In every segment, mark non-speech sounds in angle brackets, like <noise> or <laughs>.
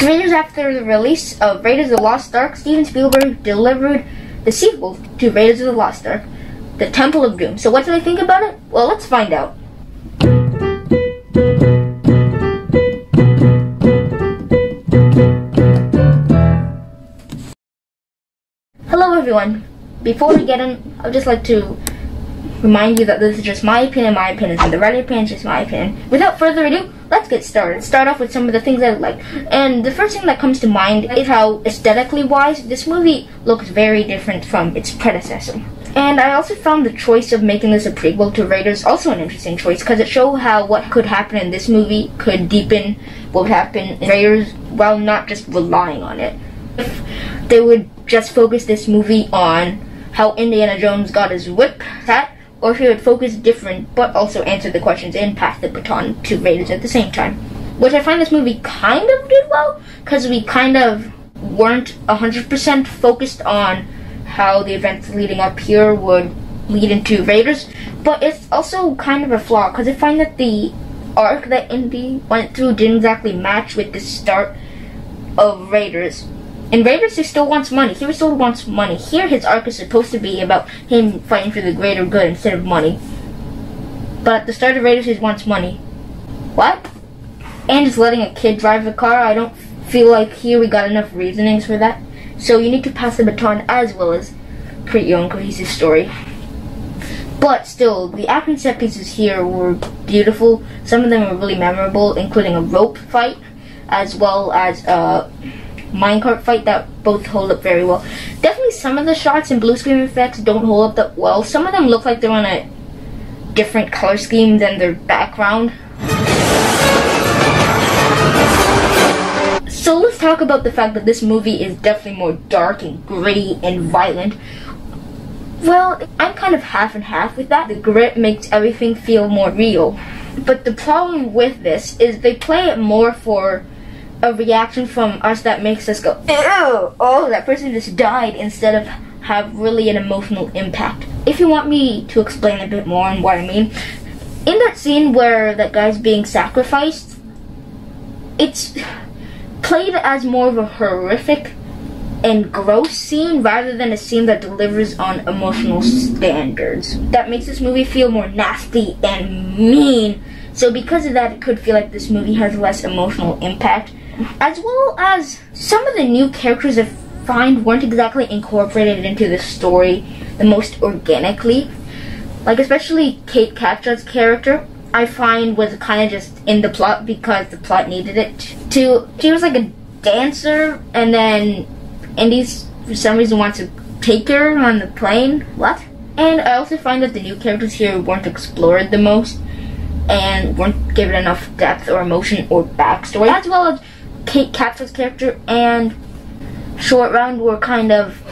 Three years after the release of Raiders of the Lost Ark, Steven Spielberg delivered the sequel to Raiders of the Lost Ark, The Temple of Doom. So what did I think about it? Well, let's find out. Hello everyone. Before we get in, I'd just like to remind you that this is just my opinion, my opinion, and the right opinion is just my opinion. Without further ado, let's get started. Start off with some of the things I like. And the first thing that comes to mind is how aesthetically wise, this movie looks very different from its predecessor. And I also found the choice of making this a prequel to Raiders also an interesting choice because it showed how what could happen in this movie could deepen what would happen in Raiders while not just relying on it. If they would just focus this movie on how Indiana Jones got his whip hat, or if he would focus different but also answer the questions and pass the baton to Raiders at the same time. Which I find this movie kind of did well, because we kind of weren't 100% focused on how the events leading up here would lead into Raiders, but it's also kind of a flaw, because I find that the arc that Indy went through didn't exactly match with the start of Raiders. Raiders, he still wants money. He still wants money. Here, his arc is supposed to be about him fighting for the greater good instead of money. But at the start of Raiders, he wants money. What? And just letting a kid drive the car, I don't feel like here we got enough reasonings for that. So you need to pass the baton as well as create your own cohesive story. But still, the action set pieces here were beautiful. Some of them were really memorable, including a rope fight, as well as a minecart fight that both hold up very well. Definitely some of the shots and blue screen effects don't hold up that well. Some of them look like they're on a different color scheme than their background. So let's talk about the fact that this movie is definitely more dark and gritty and violent. Well, I'm kind of half and half with that. The grit makes everything feel more real. But the problem with this is they play it more for a reaction from us that makes us go, ew, oh, that person just died, instead of have really an emotional impact. If you want me to explain a bit more on what I mean, in that scene where that guy's being sacrificed, it's played as more of a horrific and gross scene rather than a scene that delivers on emotional standards. That makes this movie feel more nasty and mean. So because of that, it could feel like this movie has less emotional impact as well as some of the new characters I find weren't exactly incorporated into the story the most organically. Like especially Kate Capshaw's character, I find was kind of just in the plot because the plot needed it. To she was like a dancer, and then Indy's for some reason wants to take her on the plane. What? And I also find that the new characters here weren't explored the most and weren't given enough depth or emotion or backstory, as well as Kate Capshaw's character and Short Round were kind of.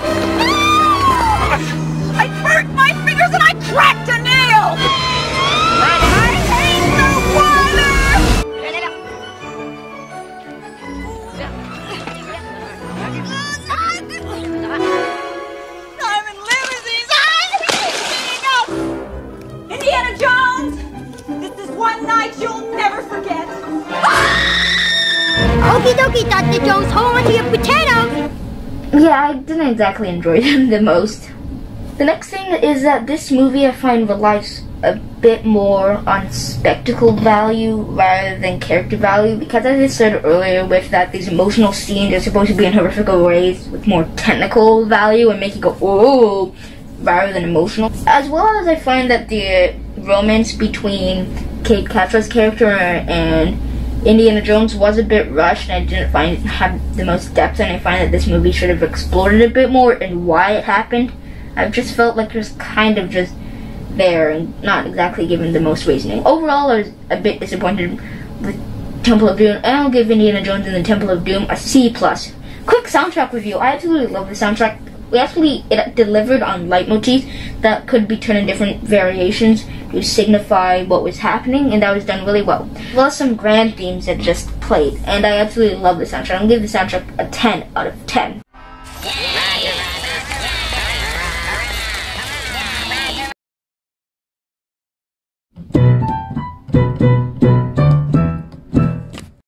I my fingers and I Okie dokie, Dr. Jones, hold on to your potatoes! Yeah, I didn't exactly enjoy <laughs> them the most. The next thing is that this movie I find relies a bit more on spectacle value rather than character value because as I said earlier with that these emotional scenes are supposed to be in horrific ways with more technical value and make you go oh rather than emotional. As well as I find that the romance between Kate Capshaw's character and Indiana Jones was a bit rushed and I didn't find had the most depth and I find that this movie should have explored it a bit more and why it happened. I've just felt like it was kind of just there and not exactly given the most reasoning. Overall, I was a bit disappointed with Temple of Doom, and I'll give Indiana Jones and the Temple of Doom a C plus. Quick soundtrack review. I absolutely love the soundtrack. We actually, it delivered on leitmotifs that could be turned in different variations to signify what was happening, and that was done really well. Plus some grand themes that just played, and I absolutely love the soundtrack. I'll give the soundtrack a 10 out of 10.